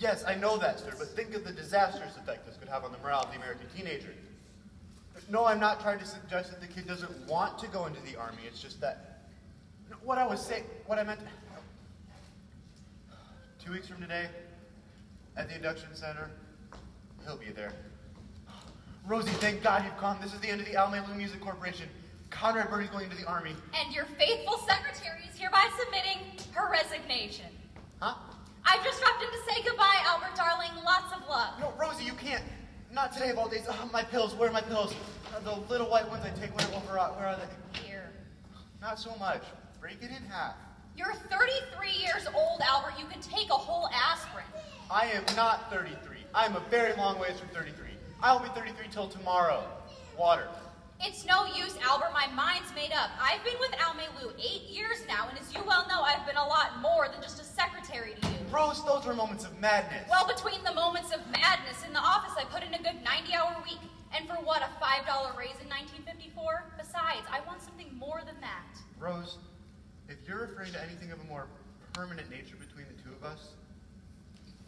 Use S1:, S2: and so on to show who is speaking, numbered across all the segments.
S1: Yes, I know that, sir, but think of the disastrous effect this could have on the morale of the American teenager. No, I'm not trying to suggest that the kid doesn't want to go into the army. It's just that what I was saying, what I meant. Two weeks from today, at the induction center, he'll be there. Rosie, thank God you've come. This is the end of the Almaelou Music Corporation. Conrad Birdie's going into the army.
S2: And your faithful secretary is hereby submitting her resignation.
S1: Huh?
S2: I've just dropped in to say goodbye, Albert darling. Lots of love.
S1: No, Rosie, you can't. Not today of all days. Oh, my pills. Where are my pills? Uh, the little white ones I take when I'm over. Where are they?
S2: Here.
S1: Not so much. Break it in half.
S2: You're 33 years old, Albert. You can take a whole aspirin.
S1: I am not 33. I am a very long ways from 33. I will be 33 till tomorrow. Water.
S2: It's no use, Albert. My mind's made up. I've been with Alma Lou eight years now, and as you well know, I've been a lot more than just a secretary to you.
S1: Rose, those were moments of madness.
S2: Well, between the moments of madness in the office, I put in a good 90-hour week. And for what, a $5 raise in 1954? Besides, I want something more than that.
S1: Rose, if you're referring to anything of a more permanent nature between the two of us,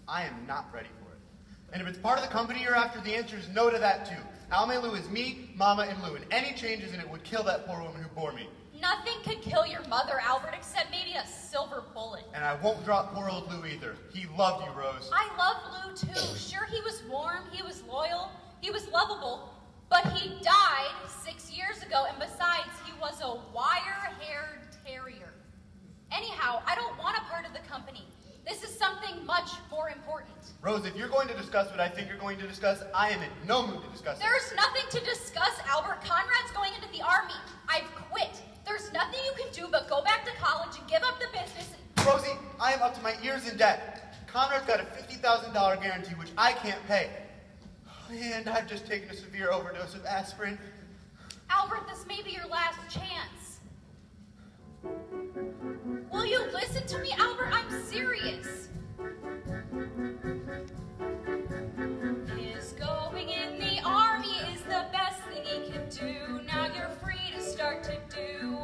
S1: I am not ready for it. And if it's part of the company you're after, the answer is no to that too. Almaelou is me, Mama, and Lou, and any changes in it would kill that poor woman who bore me.
S2: Nothing could kill your mother, Albert, except maybe a silver bullet.
S1: And I won't drop poor old Lou either. He loved you, Rose.
S2: I love Lou too. Sure, he was warm, he was loyal, he was lovable, but he died six years ago, and besides, he was a wire-haired terrier. Anyhow, I don't want a part of the company. This is something much more important.
S1: Rose, if you're going to discuss what I think you're going to discuss, I am in no mood to discuss it.
S2: There's nothing to discuss, Albert. Conrad's going into the army. I've quit. There's nothing you can do but go back to college and give up the business and...
S1: Rosie, I am up to my ears in debt. Conrad's got a $50,000 guarantee, which I can't pay. And I've just taken a severe overdose of aspirin.
S2: Albert, this may be your last chance. Will you listen to me, Albert? I'm serious. His going in the army is the best thing he can do. Now you're free to start to do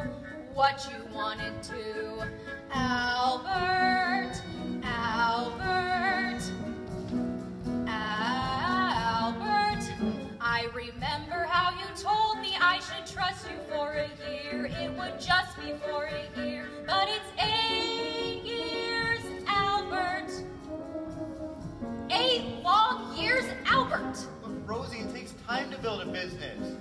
S2: what you wanted to. Albert, Albert, trust you for a year. It would just be for a year, but it's eight years, Albert. Eight long years, Albert.
S1: Look, Rosie, it takes time to build a business.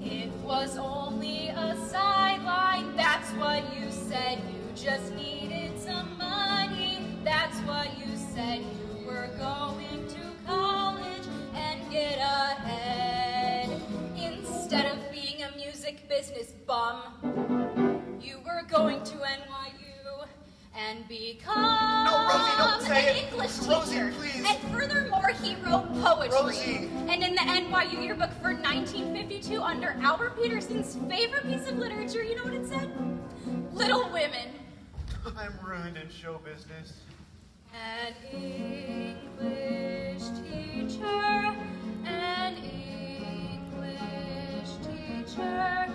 S2: It was only a sideline. That's what you said. You just needed some money. That's what you said. You were going to college and get ahead. Business bum, you were going to NYU and become
S1: No, Rosie, don't say
S2: an
S1: it.
S2: English
S1: Rosie,
S2: teacher.
S1: please.
S2: And furthermore, he wrote poetry.
S1: Rosie.
S2: And in the NYU yearbook for 1952, under Albert Peterson's favorite piece of literature, you know what it said? Little Women.
S1: I'm ruined in show business.
S2: An English teacher, an English teacher,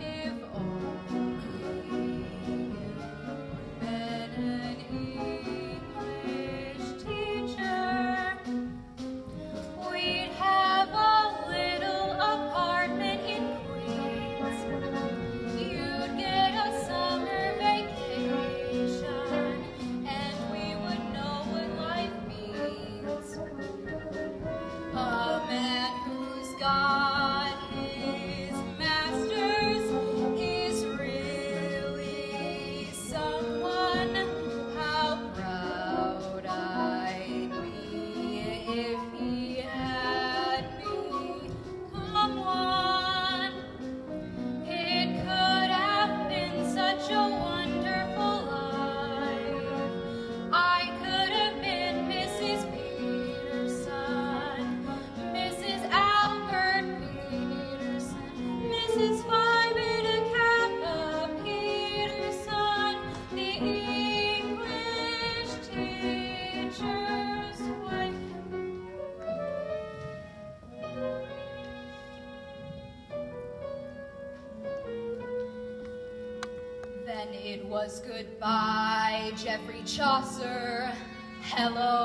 S2: if only. You'd been goodbye, Geoffrey Chaucer, Hello,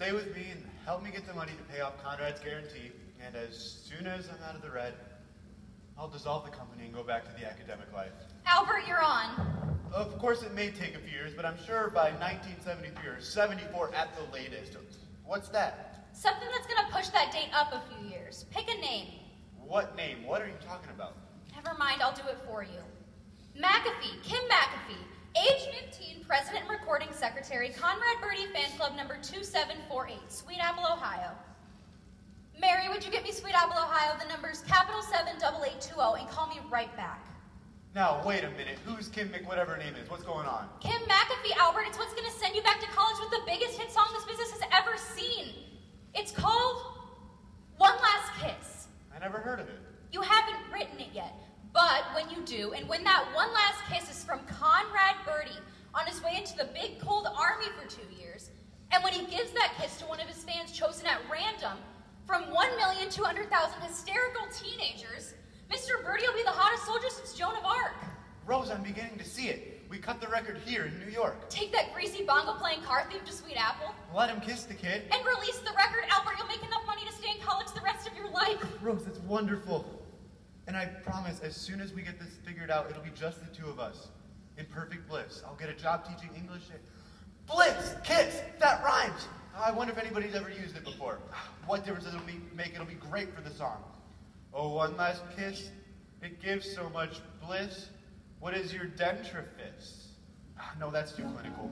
S1: Stay with me and help me get the money to pay off Conrad's guarantee, and as soon as I'm out of the red, I'll dissolve the company and go back to the academic life.
S2: Albert, you're on.
S1: Of course, it may take a few years, but I'm sure by 1973 or 74 at the latest. What's that?
S2: Something that's gonna push that date up a few years. Pick a name.
S1: What name? What are you talking about?
S2: Never mind, I'll do it for you. MacAfee, Kim MacAfee, age 15, president and recording secretary, Conrad Birdie Fan Club number 2748, Sweet Apple, Ohio. Mary, would you get me Sweet Apple, Ohio, the numbers capital 78820, and call me right back?
S1: Now, wait a minute. Who's Kim Mc, whatever her name is? What's going on?
S2: Kim MacAfee, Albert, it's what's gonna send you back to college with the biggest hit song this business has ever seen. It's called One Last Kiss.
S1: I never heard of it.
S2: You haven't written it yet, but when you do, and when that one last kiss is from Conrad Birdie on his way into the big cold army for two years, and when he gives that kiss to one of his fans chosen at random from 1,200,000 hysterical teenagers, Mr. Birdie will be the hottest soldier since Joan of Arc.
S1: Rose, I'm beginning to see it. We cut the record here in New York.
S2: Take that greasy bongo playing car thief to Sweet Apple,
S1: Let him kiss the kid.
S2: and release the record, Albert. You'll make enough money to stay in college the rest of your life.
S1: Rose, it's wonderful. And I promise, as soon as we get this figured out, it'll be just the two of us. In perfect bliss. I'll get a job teaching English. and- Bliss! Kiss! That rhymes! Oh, I wonder if anybody's ever used it before. What difference does it make? It'll be great for the song. Oh, one last kiss. It gives so much bliss. What is your dentifrice? Ah, no, that's too clinical.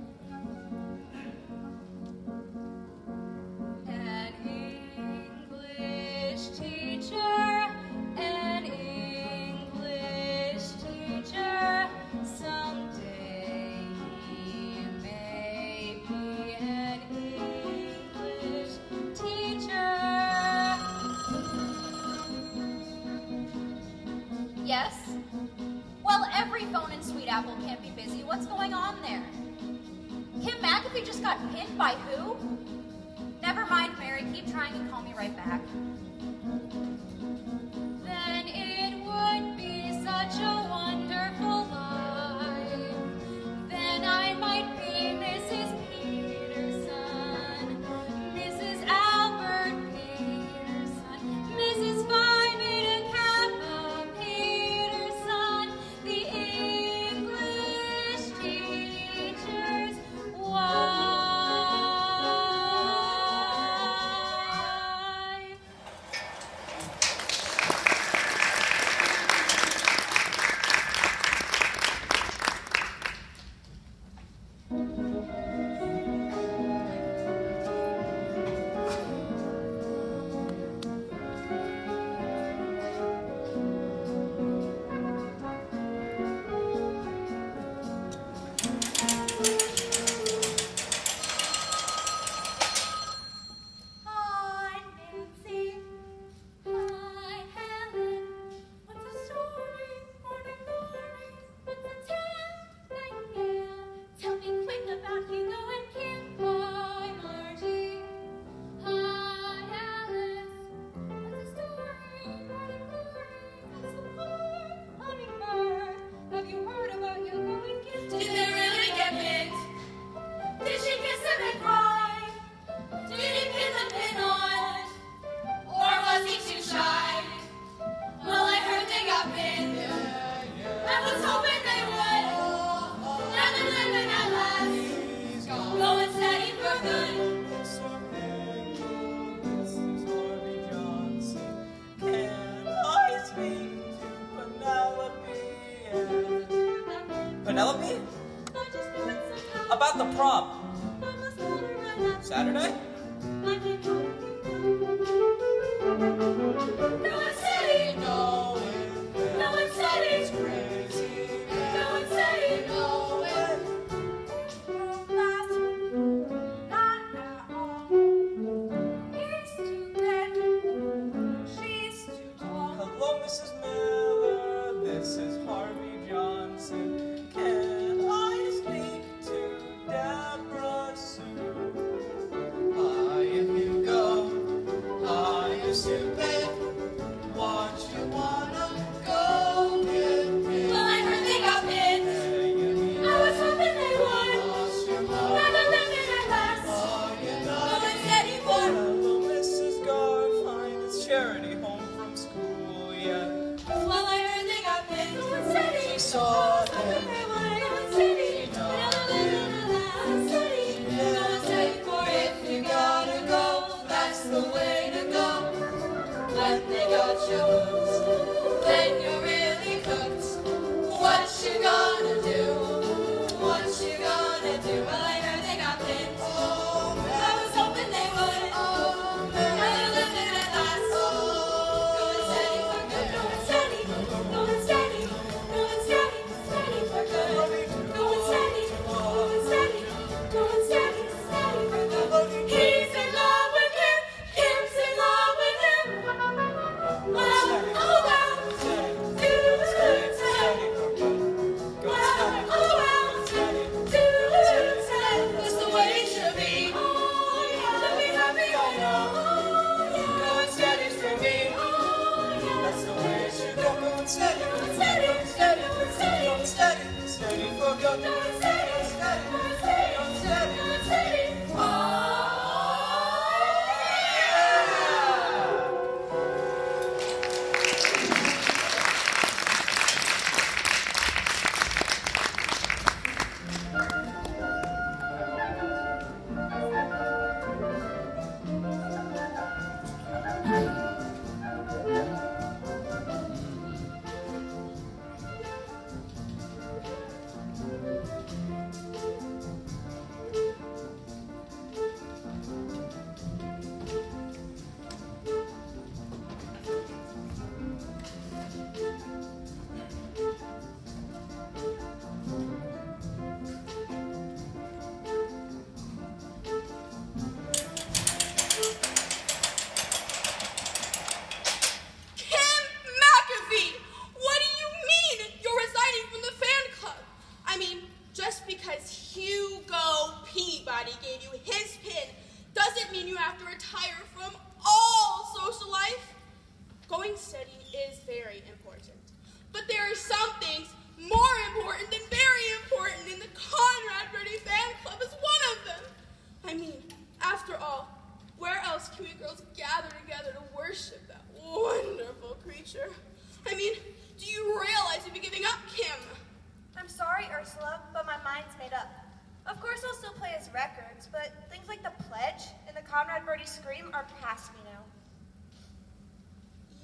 S3: but things like the Pledge and the Conrad Birdie Scream are past me now.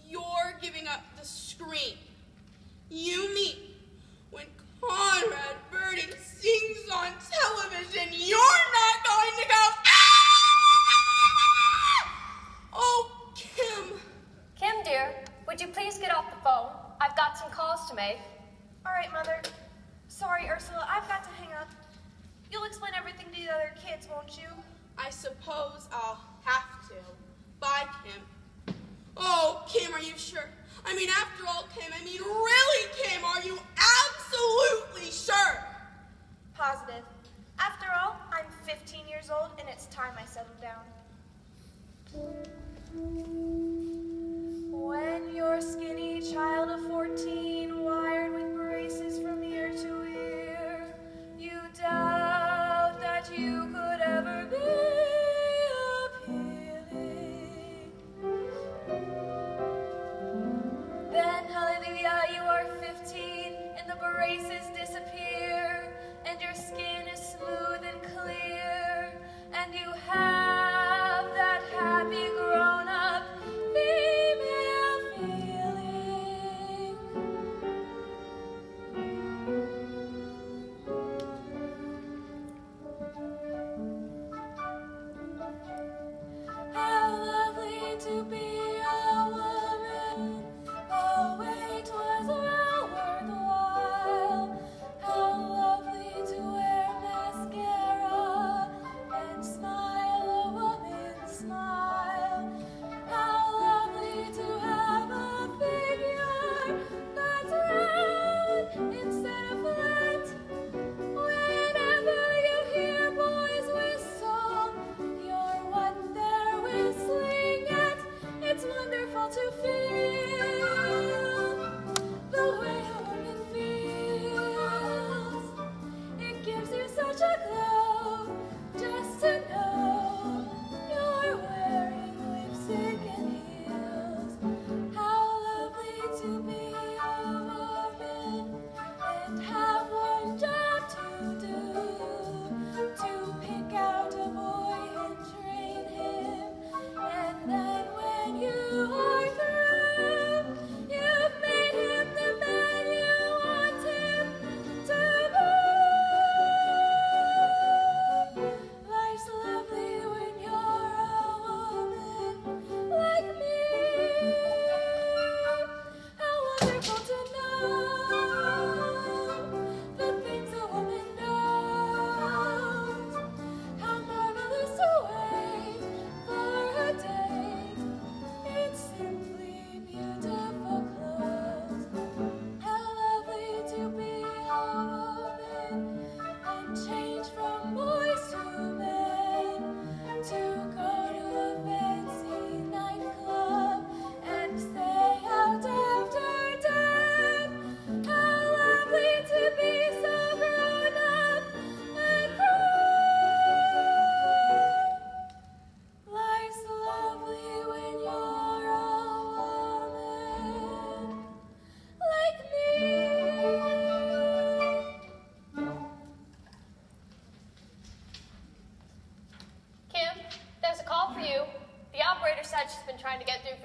S4: You're giving up the Scream.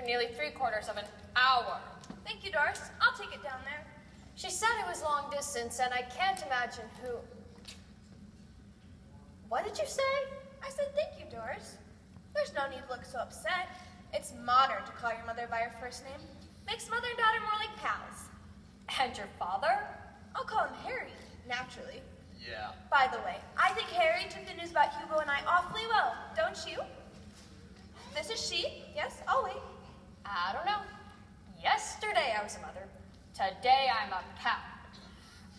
S5: Nearly three quarters of an hour.
S4: Thank you, Doris. I'll take it down there.
S5: She said it was long distance, and I can't imagine who. What did you say?
S4: I said thank you, Doris. There's no need to look so upset. It's modern to call your mother by her first name. Makes mother and daughter more like pals.
S5: And your father?
S4: I'll call him Harry, naturally.
S6: Yeah.
S4: By the way, I think Harry took the news about Hugo and I awfully well, don't you? This is she. Yes, I'll wait.
S5: I don't know. Yesterday I was a mother. Today I'm a pal.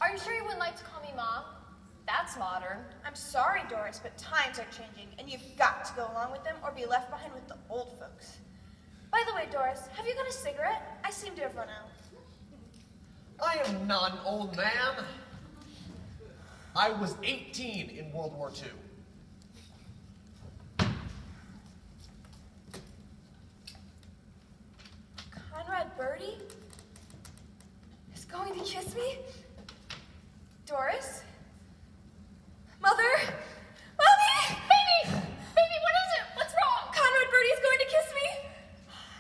S5: Are you sure you wouldn't like to call me mom? That's modern.
S4: I'm sorry, Doris, but times are changing, and you've got to go along with them or be left behind with the old folks. By the way, Doris, have you got a cigarette? I seem to have run out.
S7: I am not an old man. I was 18 in World War II.
S4: Conrad Birdie is going to kiss me? Doris? Mother? Mommy!
S5: Baby! Baby, what is it? What's wrong?
S4: Conrad Birdie is going to kiss me?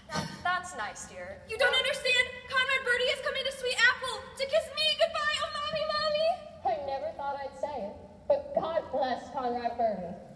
S5: Now, that's nice, dear.
S4: You don't understand. Conrad Birdie is coming to Sweet Apple to kiss me goodbye. Oh, mommy, mommy.
S5: I never thought I'd say it, but God bless Conrad Birdie.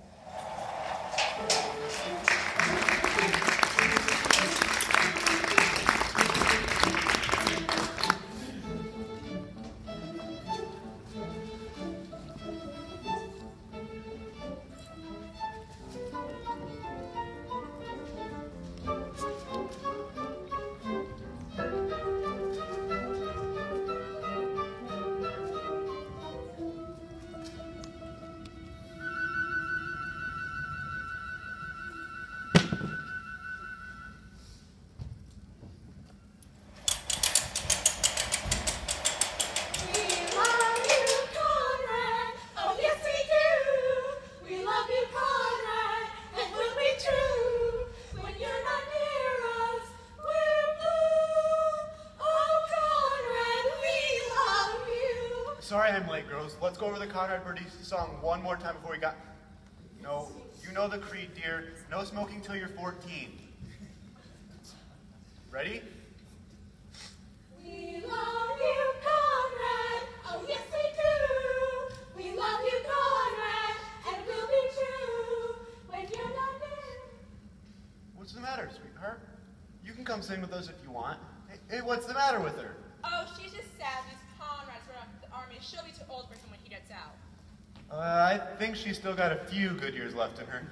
S1: Let's go over the Conrad Birdie song one more time before we got. No, you know the creed, dear. No smoking till you're 14. Ready?
S3: She's
S1: still got a few good years left in her.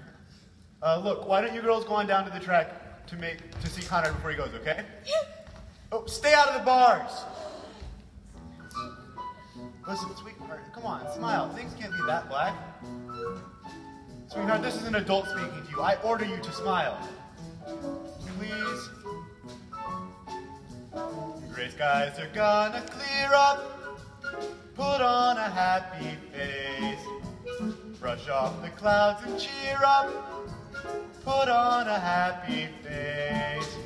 S1: Uh, look, why don't you girls go on down to the track to make to see Conrad before he goes, okay? Oh, stay out of the bars. Listen, sweetheart, come on, smile. Things can't be that black. Sweetheart, this is an adult speaking to you. I order you to smile. Please. Gray skies are gonna clear up. Put on a happy face. Brush off the clouds and cheer up. Put on a happy face.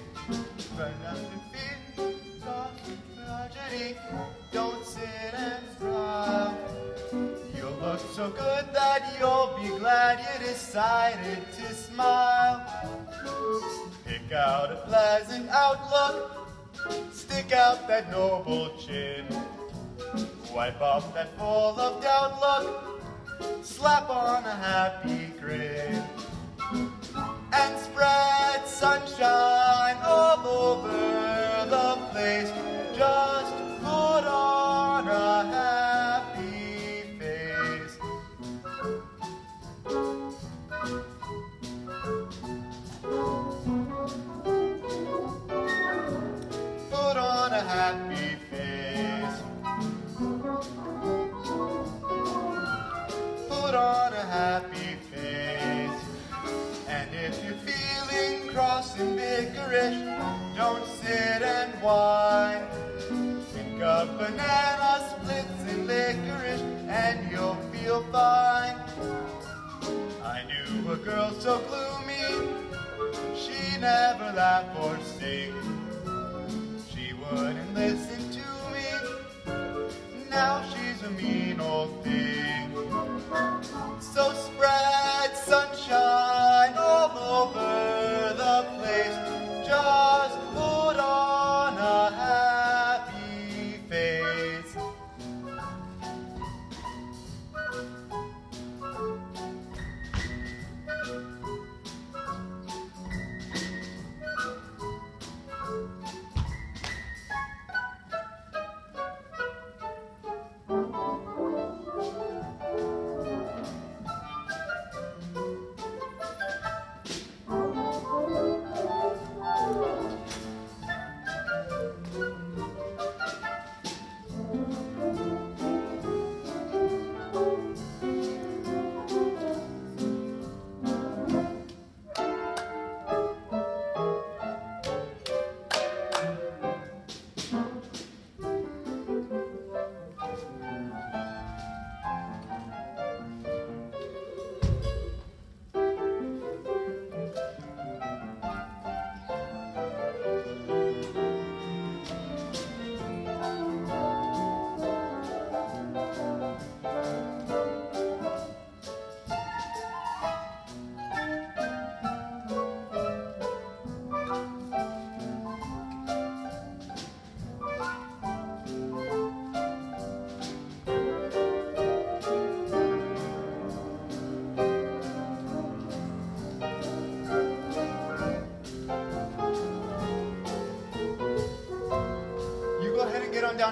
S1: But nothing feels tragedy. Don't sit and frown. You'll look so good that you'll be glad you decided to smile. Pick out a pleasant outlook. Stick out that noble chin. Wipe off that full of doubt look. Slap on a happy grin. And spread sunshine all over the place. Just put on a happy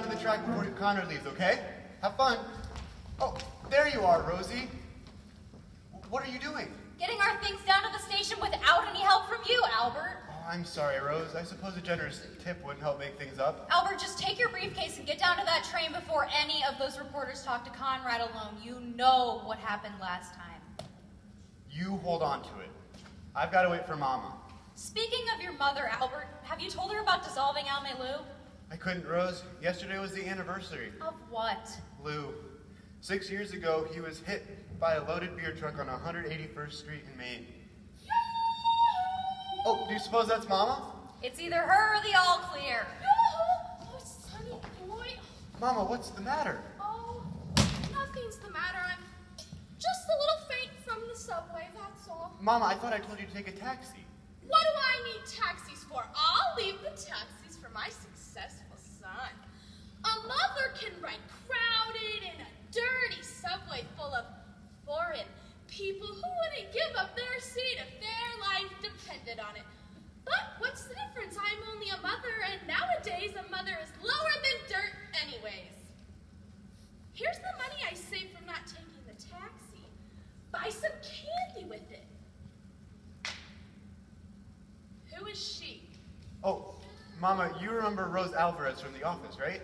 S1: to the track before Connor leaves, okay? Have fun. Oh, there you are, Rosie. What are you doing?
S2: Getting our things down to the station without any help from you, Albert.
S1: Oh, I'm sorry, Rose. I suppose a generous tip wouldn't help make things up.
S2: Albert, just take your briefcase and get down to that train before any of those reporters talk to Conrad alone. You know what happened last time.
S1: You hold on to it. I've got to wait for Mama.
S2: Speaking of your mother, Albert, have you told her about dissolving Almaelou?
S1: I couldn't, Rose. Yesterday was the anniversary.
S2: Of what?
S1: Lou. Six years ago, he was hit by a loaded beer truck on 181st Street in Maine. Oh, do you suppose that's Mama?
S2: It's either her or the all clear.
S3: Oh, Sonny boy.
S1: Mama, what's the matter?
S3: Oh, nothing's the matter. I'm just a little faint from the subway, that's all.
S1: Mama, I thought I told you to take a taxi.
S3: What do I need taxis for? I'll leave the taxis for my successful son. A mother can ride crowded in a dirty subway full of foreign people who wouldn't give up their seat if their life depended on it. But what's the difference? I'm only a mother, and nowadays a mother is lower than dirt anyways. Here's the money I saved from not taking the taxi. Buy some candy with it. Who is she?
S1: Oh, Mama, you remember Rose Alvarez from the office, right?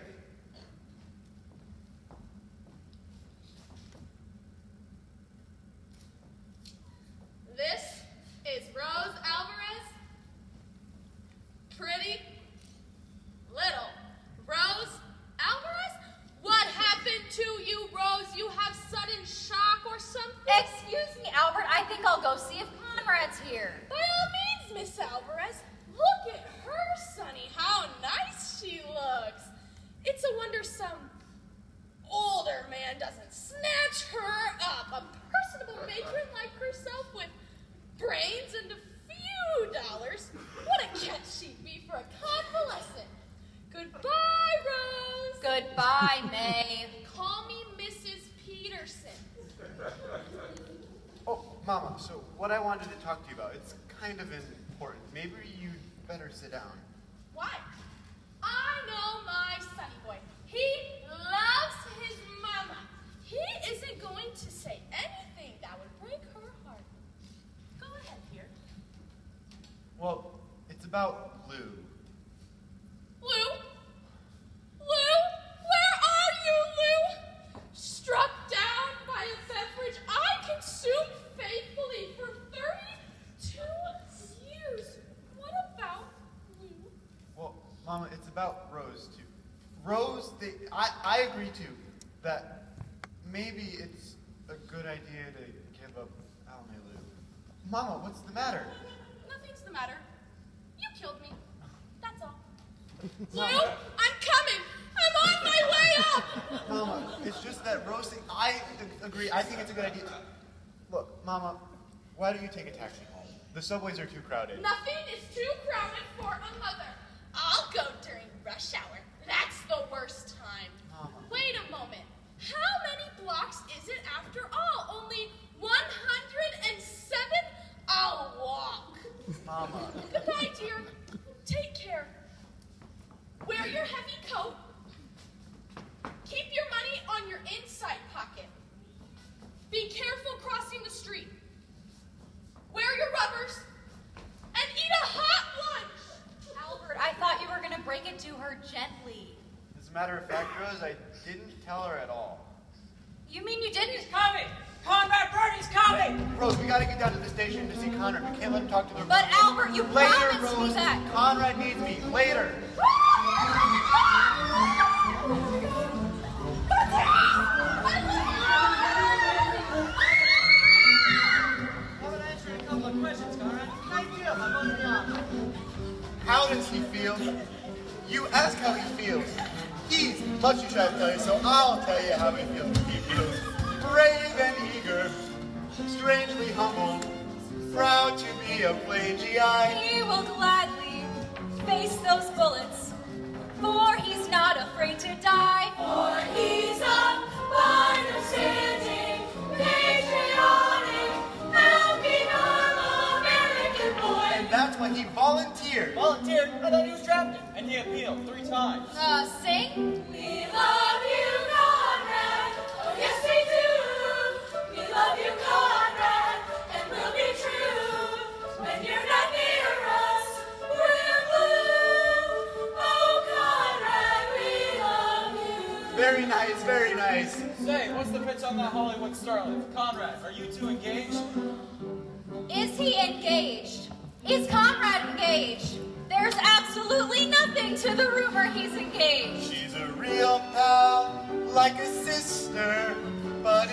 S1: Take a taxi home? The subways are too crowded.
S3: Nothing is too crowded for a mother. I'll go during rush hour. That's the worst time.
S1: Mama.
S3: Wait a moment. How many blocks is it after all?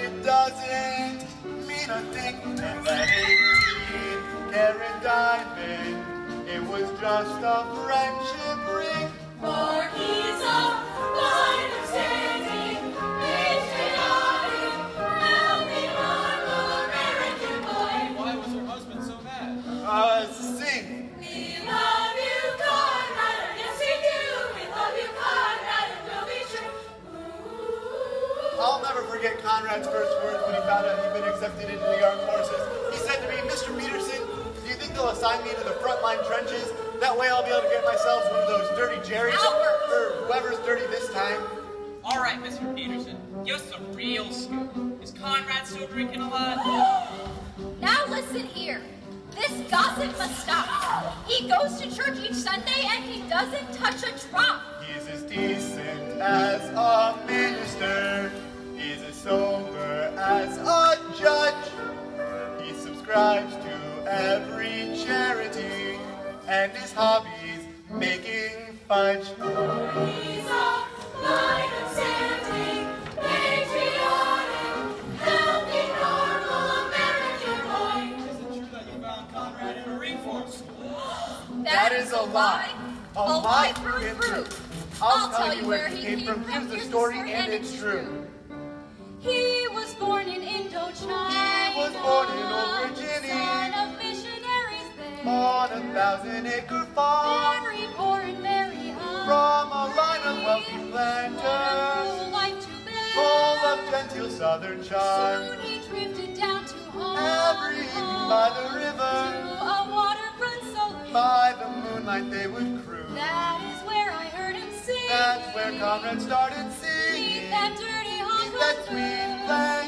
S2: It
S1: doesn't mean a thing. And that 18 carat diamond, it was just a friendship ring.
S4: For he's a
S1: forget Conrad's first words when he found out he'd been accepted into the armed forces. He said to me, Mr. Peterson, do you think they'll assign me to the frontline trenches? That way I'll be able to get myself one of those dirty Jerry's,
S2: Albert.
S1: or whoever's dirty this time.
S8: All right, Mr. Peterson, give us the real scoop. Is Conrad still drinking a lot?
S2: Now listen here. This gossip must stop. He goes to church each Sunday and he doesn't touch a drop.
S1: He's as decent as a minister. He's as sober as a judge. He subscribes to every charity, and his hobby's making fudge.
S4: He's a line of standing, patriotic, healthy, normal American boy.
S6: Is it true that you found Conrad in a reform school?
S1: That is a lie. A lie
S2: through
S1: through
S2: and
S1: and
S2: through.
S1: through. I'll tell you where he came from. Here's the story, and it's true.
S2: He was born in Indochina.
S1: He was born in Old Virginia.
S2: Son of missionaries there.
S1: On a thousand acre farm,
S2: Very poor and very hungry.
S1: from a line of wealthy planters,
S2: Wonderful life to bear.
S1: full of genteel southern charm.
S2: Soon he drifted down to home.
S1: Every evening by the river,
S2: To a waterfront saloon.
S1: by the moonlight they would cruise.
S2: That is where I heard him sing.
S1: That's where Conrad started singing.
S2: That dirty Hong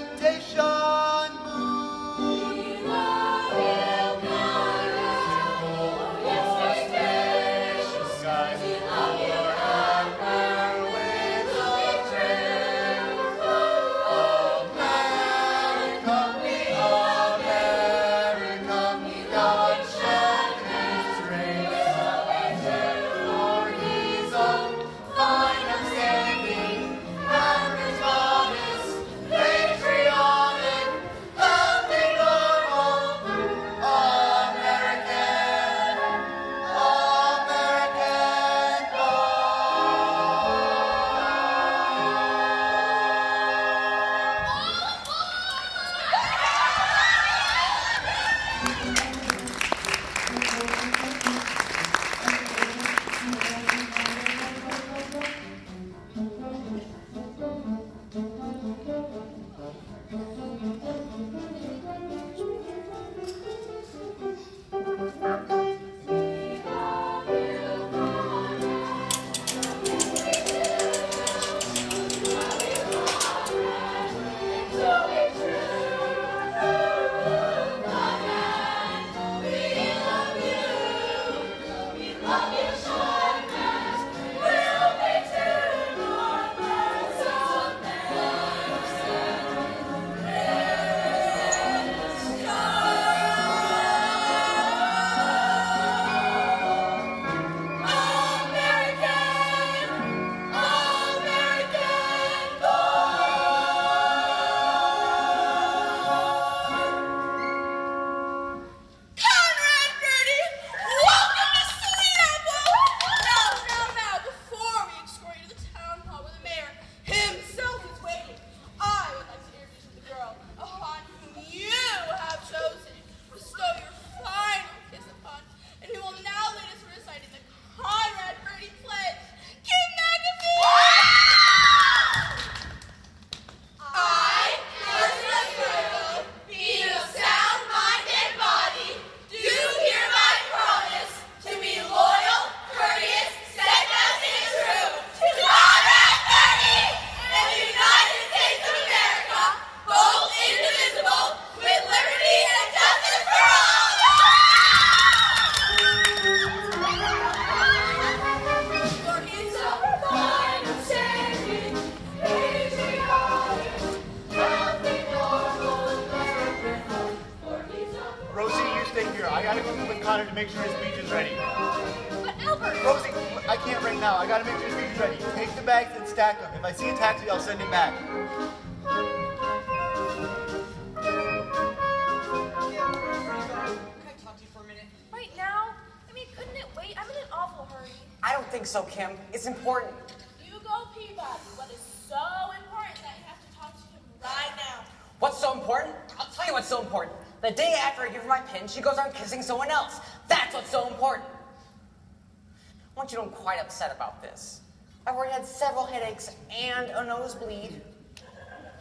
S9: and a
S10: nosebleed.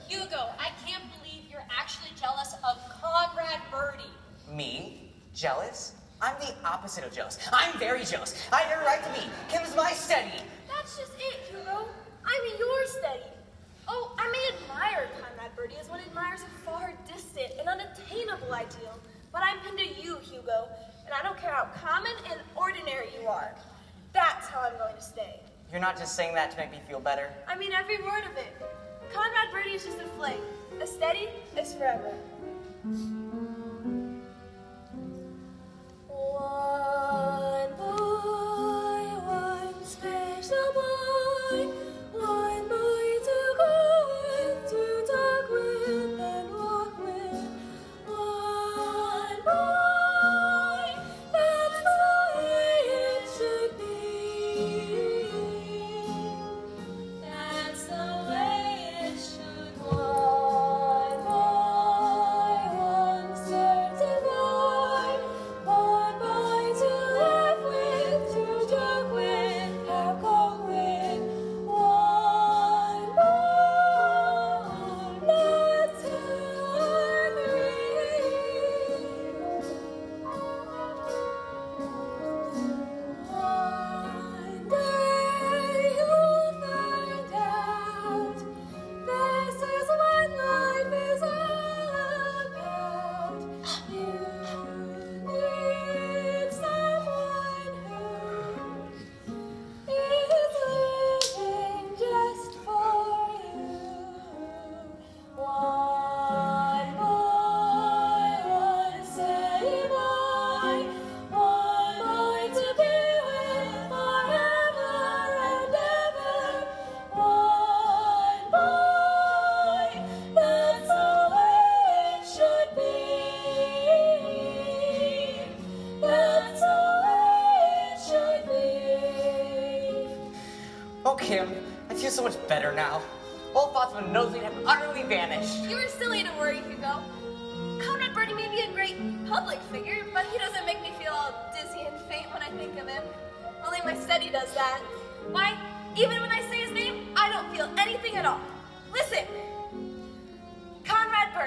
S11: Hugo, I can't believe you're actually jealous of Conrad Birdie.
S10: Me? Jealous? I'm the opposite of jealous. I'm very jealous. I have right to be. Kim's my steady.
S2: That's just it, Hugo. I'm your steady. Oh, I may admire Conrad Birdie as one admires a far distant and unattainable ideal, but I'm pinned to you, Hugo, and I don't care how common and ordinary you are. That's how I'm going to stay.
S10: You're not just saying that to make me feel better.
S2: I mean every word of it. Conrad Birdie is just a flake. A steady is forever.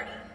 S2: party.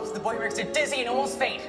S2: the boy
S10: makes her dizzy and almost faint.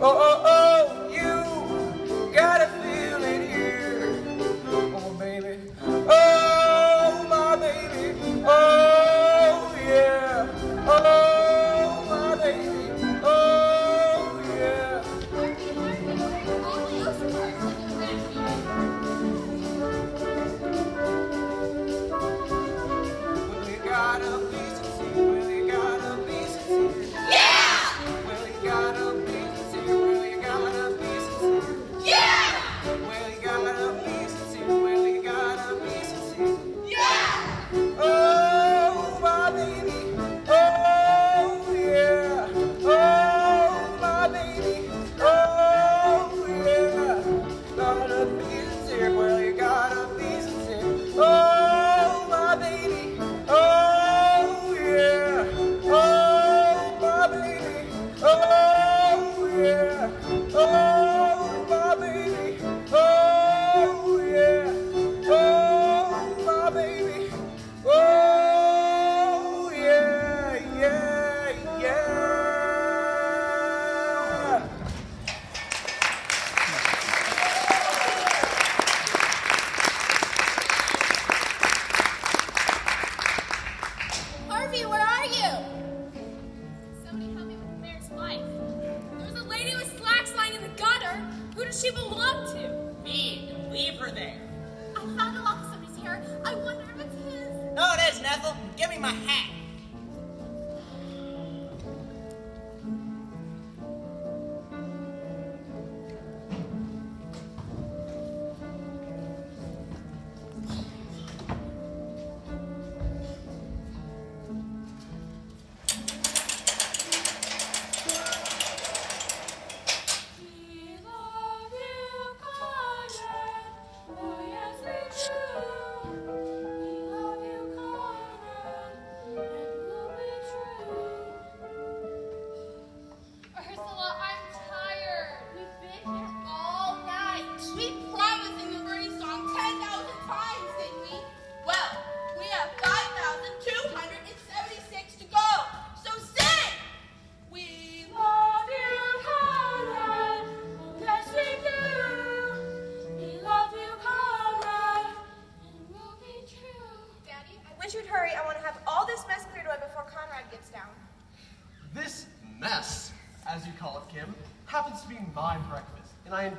S3: Oh,
S6: oh,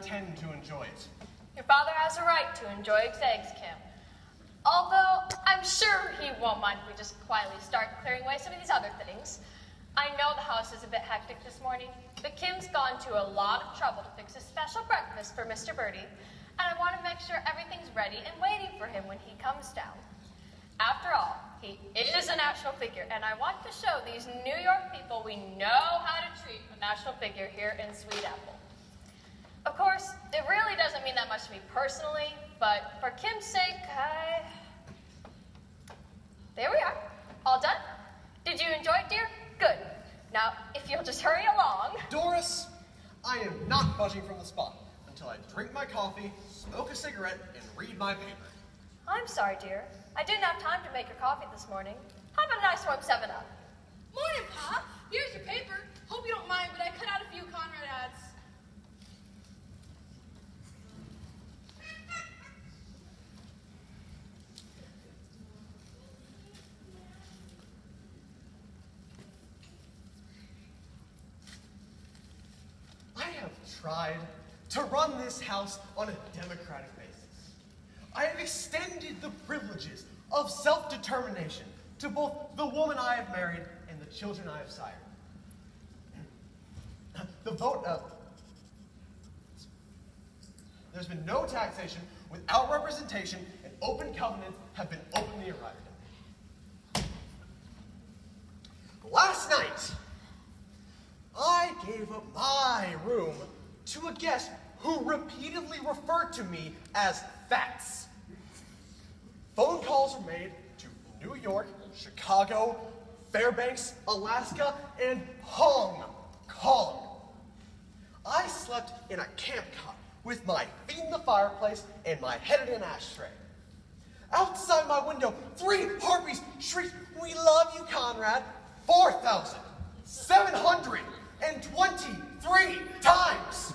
S7: intend to enjoy it.
S5: Your father has a right to enjoy his eggs, Kim. Although I'm sure he won't mind if we just quietly start clearing away some of these other things. I know the house is a bit hectic this morning, but Kim's gone to a lot of trouble to fix a special breakfast for Mr. Birdie, and I want to make sure everything's ready and waiting for him when he comes down. After all, he is a national figure, and I want to show these New York people we know how to treat a national figure here in Sweet Apple. Of course, it really doesn't mean that much to me personally, but for Kim's sake, I. There we are. All done? Did you enjoy it, dear? Good. Now, if you'll just hurry along.
S7: Doris, I am not budging from the spot until I drink my coffee, smoke a cigarette, and read my paper.
S5: I'm sorry, dear. I didn't have time to make your coffee this morning. How about a nice warm 7 Up?
S3: Morning, Pa. Here's your paper. Hope you don't mind, but I cut out a few Conrad ads.
S7: I have tried to run this house on a democratic basis. I have extended the privileges of self determination to both the woman I have married and the children I have sired. The vote of. There's been no taxation without representation, and open covenants have been openly arrived at. Last night, I gave up my room to a guest who repeatedly referred to me as Fats. Phone calls were made to New York, Chicago, Fairbanks, Alaska, and Hong Kong. I slept in a camp cot with my feet in the fireplace and my head in an ashtray. Outside my window, three harpies shrieked, We love you, Conrad, 4,723 times.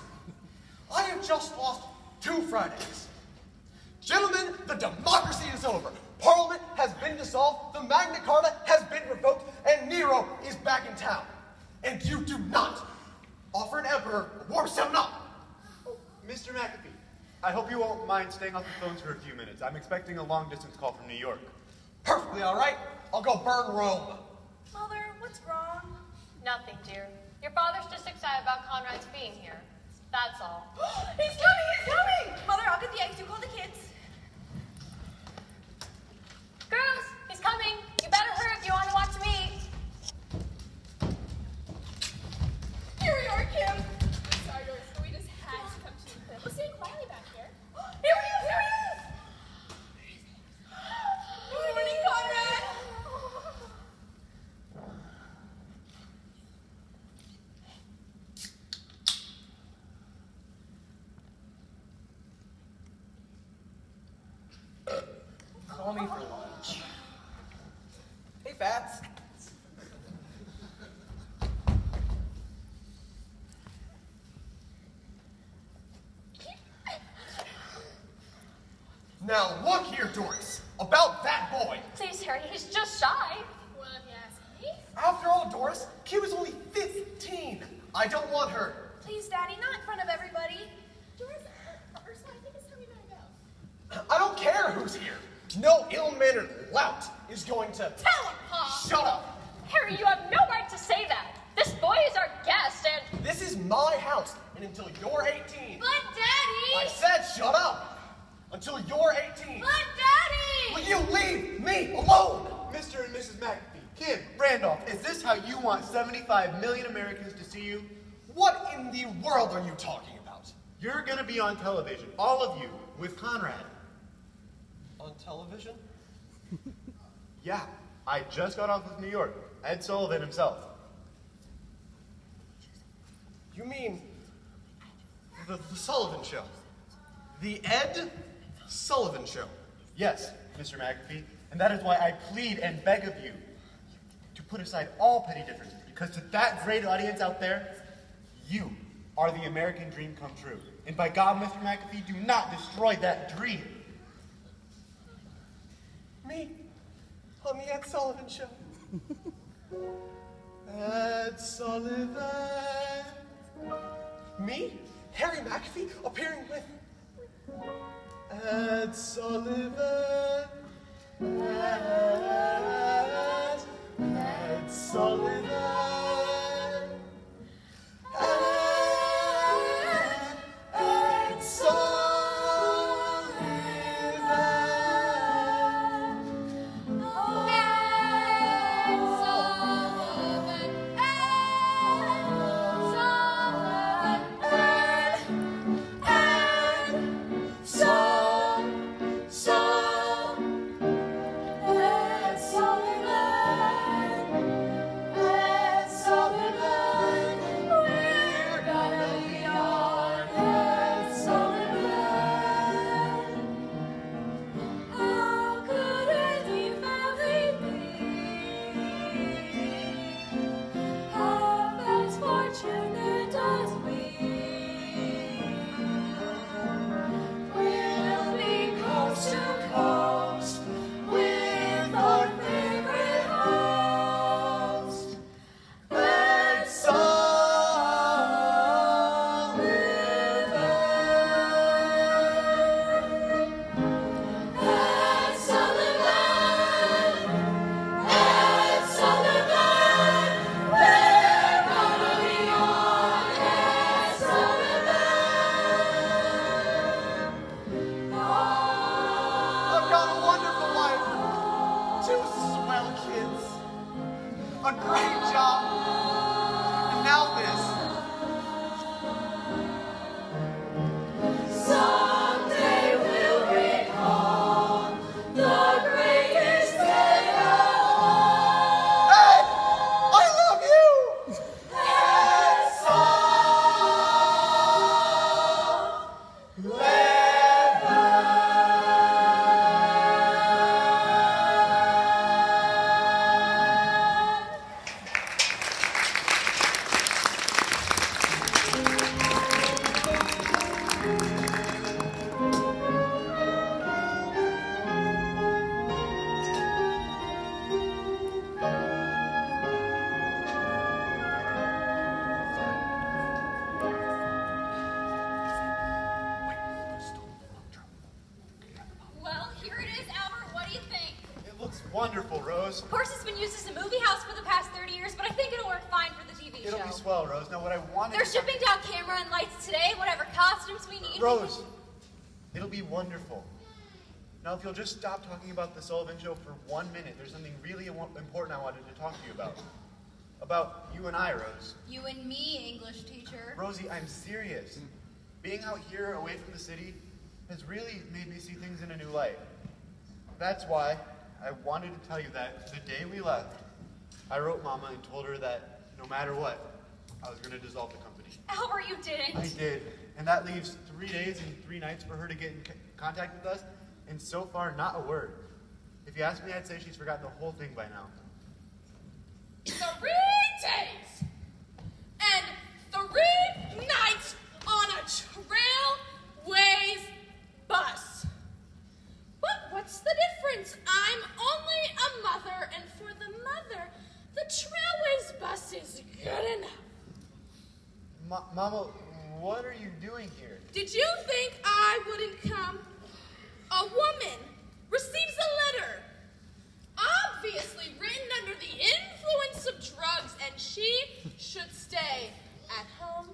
S7: I have just lost two Fridays. Gentlemen, the democracy is over. Parliament has been dissolved, the Magna Carta has been revoked, and Nero is back in town. And you do not offer an emperor a warm seven up.
S1: Mr. MacAfee, I hope you won't mind staying off the phones for a few minutes. I'm expecting a long distance call from New York.
S7: Perfectly all right. I'll go burn Rome.
S3: Mother, what's wrong?
S5: Nothing, dear. Your father's just excited about Conrad's being here. That's all.
S3: he's coming, he's coming! Mother, I'll get the eggs. You call the kids.
S5: Girls, he's coming. You better hurry if you want to watch me.
S3: Here we are, Kim. Sorry, Doris, but we just had to come to you. We'll stay quietly back here. Here he is, here he is! Good morning, Conrad.
S6: Call me for lunch. Hey, Fats.
S7: Now look here, Doris. About that boy.
S5: Please, Harry, he's just shy.
S3: Well, if you ask me.
S7: After all, Doris, Kim is only 15. I don't want her.
S3: Please, Daddy, not in front of everybody. Doris, uh, Ursula, I think it's time we better go.
S7: I don't care who's here. No ill-mannered lout is going to.
S1: On television, all of you, with Conrad.
S7: On television?
S1: Yeah, I just got off with New York. Ed Sullivan himself.
S7: You mean the, the Sullivan Show? The Ed Sullivan Show?
S1: Yes, Mr. MacAfee, and that is why I plead and beg of you to put aside all petty differences, because to that great audience out there, you are the American dream come true. And by God, Mr. MacAfee, do not destroy that dream.
S7: Me? Oh, On the Ed Sullivan Show? Ed Sullivan. Me? Harry MacAfee appearing with Ed Sullivan. Ed, Ed Sullivan.
S1: Just stop talking about the Sullivan Show for one minute, there's something really important I wanted to talk to you about. About you and I, Rose.
S2: You and me, English teacher.
S1: Rosie, I'm serious. Being out here away from the city has really made me see things in a new light. That's why I wanted to tell you that the day we left, I wrote Mama and told her that no matter what, I was going to dissolve the company.
S2: Albert, you didn't.
S1: I did. And that leaves three days and three nights for her to get in contact with us, and so far, not a word. If you ask me, I'd say she's forgotten the whole thing by now.
S3: Three days and three nights on a trailways bus. But what's the difference? I'm only a mother, and for the mother, the trailways bus is good enough.
S1: Ma- Mama, what are you doing here?
S3: Did you think I wouldn't come? a woman receives a letter,
S1: obviously written under the influence of drugs, and she should stay at home.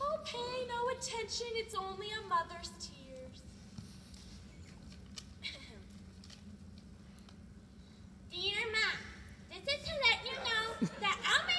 S1: Oh, pay no attention, it's only
S3: a
S2: mother's tears. Dear Mom, this is to let you
S3: know that I'm.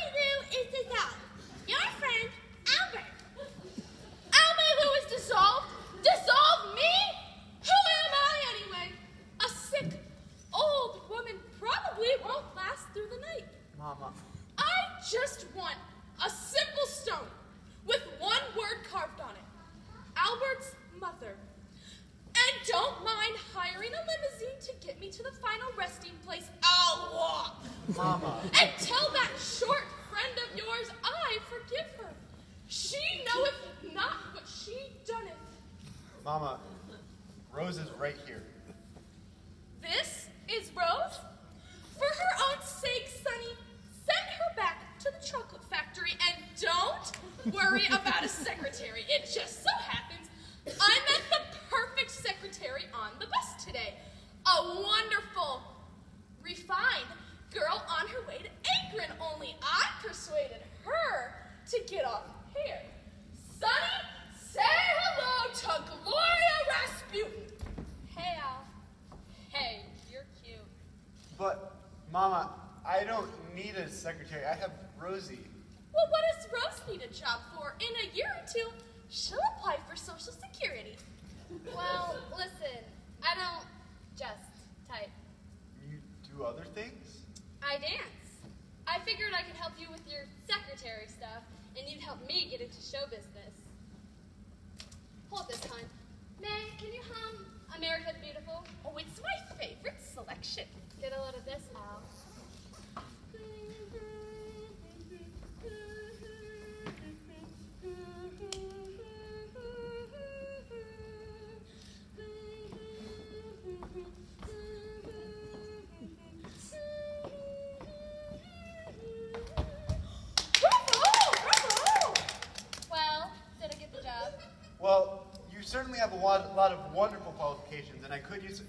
S3: Have a lot, lot of wonderful qualifications, and I could use.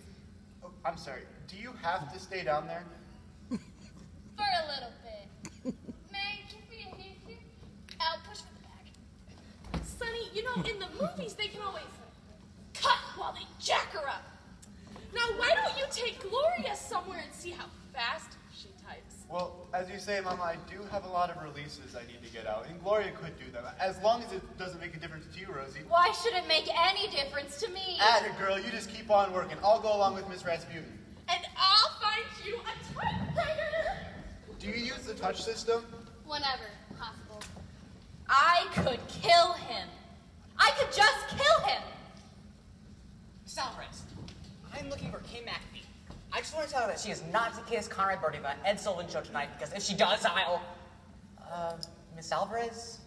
S3: Oh, I'm sorry. Do you have to stay down there?
S2: For a little bit. May, give me a hand here. Al, push for the bag.
S1: Sonny, you know, in the movies, they can always cut while they jack her up. Now, why don't you take Gloria somewhere and see how fast she types?
S3: Well, as you say, Mama, I do have a lot of releases I need to get out, and Gloria could do them, as long as it doesn't make a difference to you, Rosie.
S2: Why should it make any difference to me?
S3: At it, girl, you just keep on working. I'll go along with Miss Rasputin.
S1: And I'll find you a typewriter.
S3: Do you use the touch system?
S2: Whenever possible. I could kill him. I could just kill him.
S10: Miss I'm looking for Kim MacAfee. I just want to tell her that she is not to kiss Conrad Birdie on Ed Sullivan show tonight because if she does, I'll. Uh, Miss Alvarez?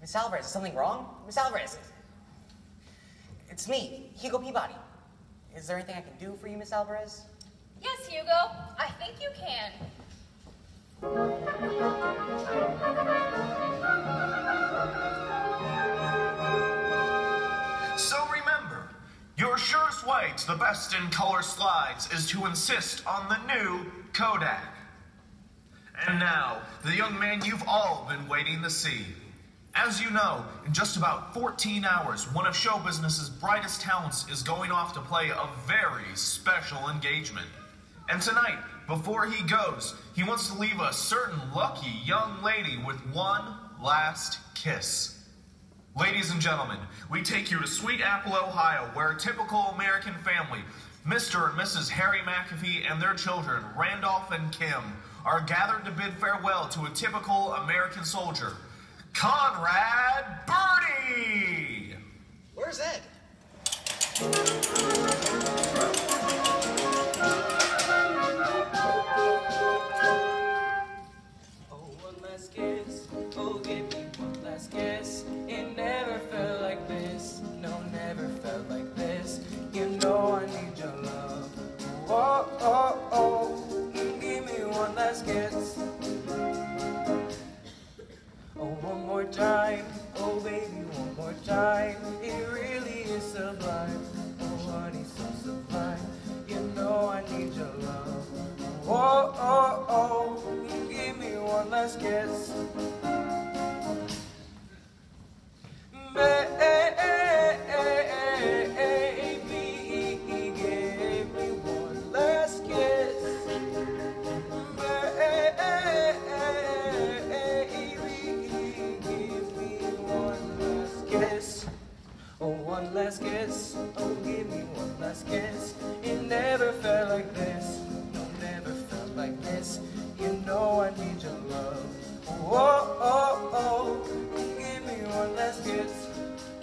S10: Miss Alvarez, is something wrong? Miss Alvarez, it's me, Hugo Peabody. Is there anything I can do for you, Miss Alvarez?
S2: Yes, Hugo. I think you can.
S12: Your surest way to the best in color slides is to insist on the new Kodak. And now, the young man you've all been waiting to see. As you know, in just about 14 hours, one of show business's brightest talents is going off to play a very special engagement. And tonight, before he goes, he wants to leave a certain lucky young lady with one last kiss. Ladies and gentlemen, we take you to Sweet Apple, Ohio, where a typical American family, Mr. and Mrs. Harry MacAfee and their children, Randolph and Kim, are gathered to bid farewell to a typical American soldier, Conrad Birdie!
S6: Where's Ed?
S13: more time, oh baby, one more time. It really is sublime, oh honey, so
S14: sublime. You know I need your love. Oh, oh, oh, give me one last kiss. baby. oh give me one last kiss. It never felt like this, no, never felt like this. You know I need your love. Oh, oh, oh, give me one last kiss.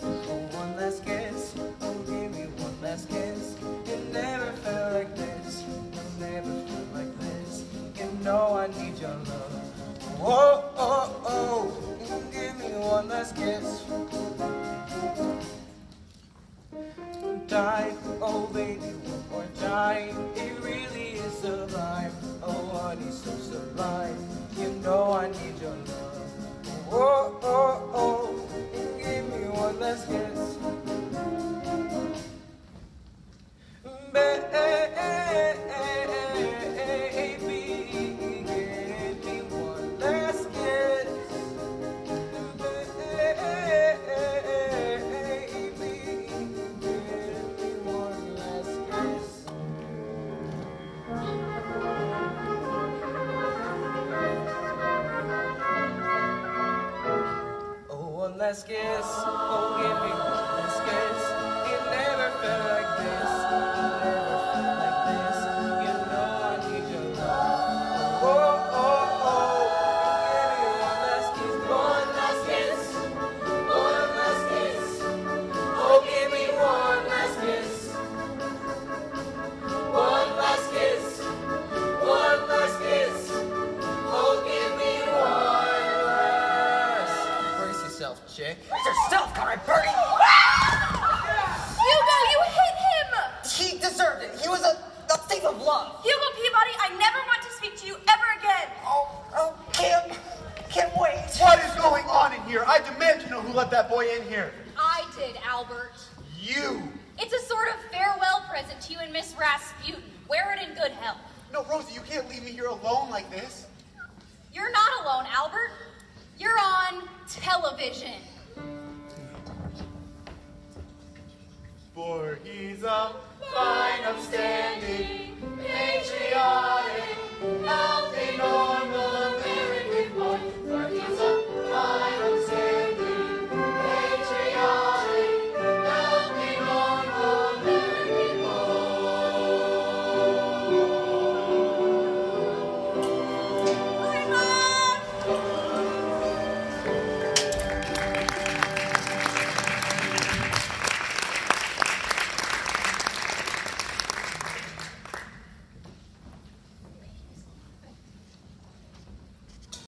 S14: Oh, one last kiss, oh give me one last
S15: kiss. It never felt
S16: like this, no, never felt like this. You
S6: know
S17: I need your love. Oh, oh, oh give me one last kiss.
S6: Oh, oh, oh, oh, give me
S17: one last kiss.
S6: Babe. Eh, eh, eh. Vasquez.